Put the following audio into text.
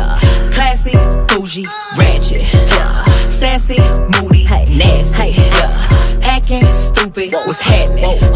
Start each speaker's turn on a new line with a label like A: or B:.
A: Yeah. Classy, bougie, ratchet. Yeah. Sassy, moody, hey. nasty. Hey. Yeah. Acting stupid, Whoa. what's happening? Whoa.